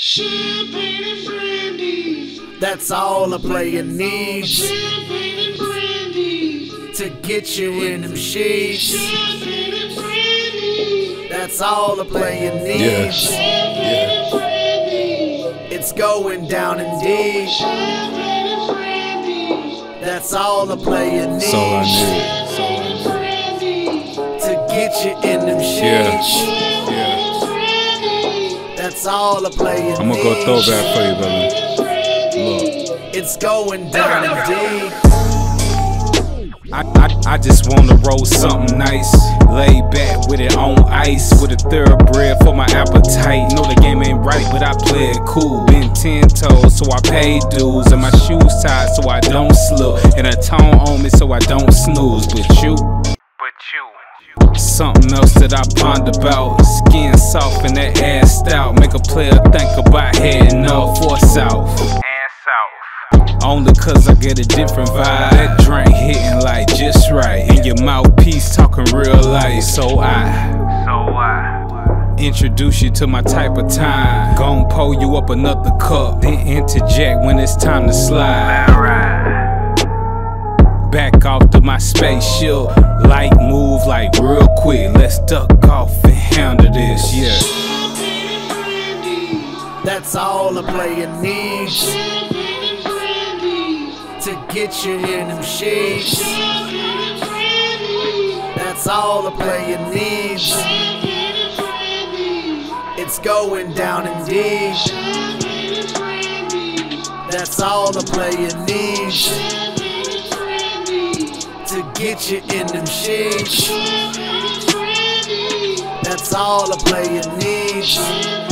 Champagne and brandy. That's all a player needs Champagne and brandy. to get you in them sheets. Champagne and brandy. That's all a player Yeah. needs. Champagne and brandy. It's going down indeed. Champagne and brandy. That's all a player needs That's all I need. That's I Champagne need. and brandy. to get you in them sheets. Yeah. That's all a player I'm gonna go needs. throwback for you, brother. Look. It's going down indeed. I, I, I just wanna roll something nice. Lay back with it on ice. With a thoroughbred for my appetite. Know the game ain't right, but I play it cool. Been ten toes, so I pay dues. And my shoes tied, so I don't slip. And a tone on me, so I don't snooze. But you. Something else that I ponder about. Skin soft and that ass stout. Make a player think about heading north or south. Only cause I get a different vibe. That drink hitting like just right. And your mouthpiece talking real life. So I. So I. Introduce you to my type of time. Gon' pull you up another cup. Then interject when it's time to slide. Back off to my spaceship. Light move like real quick. Let's duck off and handle this. Yeah. That's all a player needs to get you in them sheets. That's all a player needs. It's going down indeed. That's all a player needs. To get you in them sheets. That's all a player needs.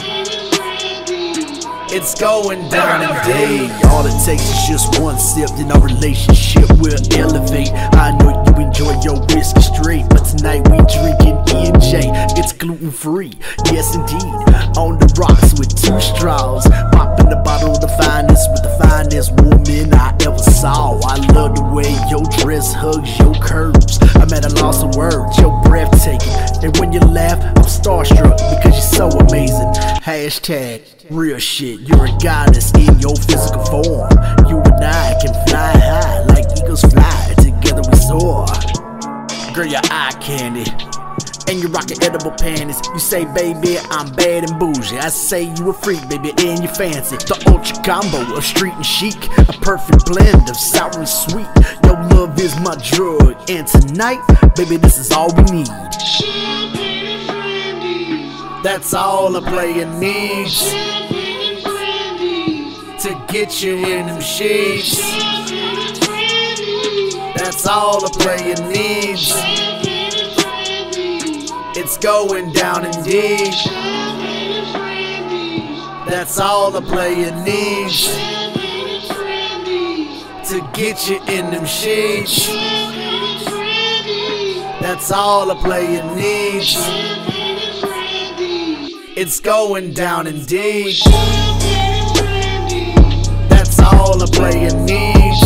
Champagne and brandy. It's going down indeed. All it takes is just one sip, then our relationship will elevate. I know you enjoy your whiskey straight, but tonight we drinking E&J. It's gluten free, yes indeed. On the rocks with two straws, popping the bottle of the finest with the finest woman I ever saw. I love the way your dress hugs your curves. I'm at a loss of words, you're breathtaking, and when you laugh, I'm starstruck because you're so amazing. Hashtag real shit. You're a goddess in your physical form. You and I can fly high like eagles fly. Together we soar. Girl, your eye candy. And you rockin' edible panties. You say, baby, I'm bad and bougie. I say you a freak, baby, and you fancy. The ultra combo of street and chic. A perfect blend of sour and sweet. Your love is my drug. And tonight, baby, this is all we need. That's all a player needs to get you in them sheets. That's all a player needs. It's going down indeed. That's all a player needs to get you in them sheets. That's all a player needs. Champagne and brandy. It's going down indeed. That's all a player needs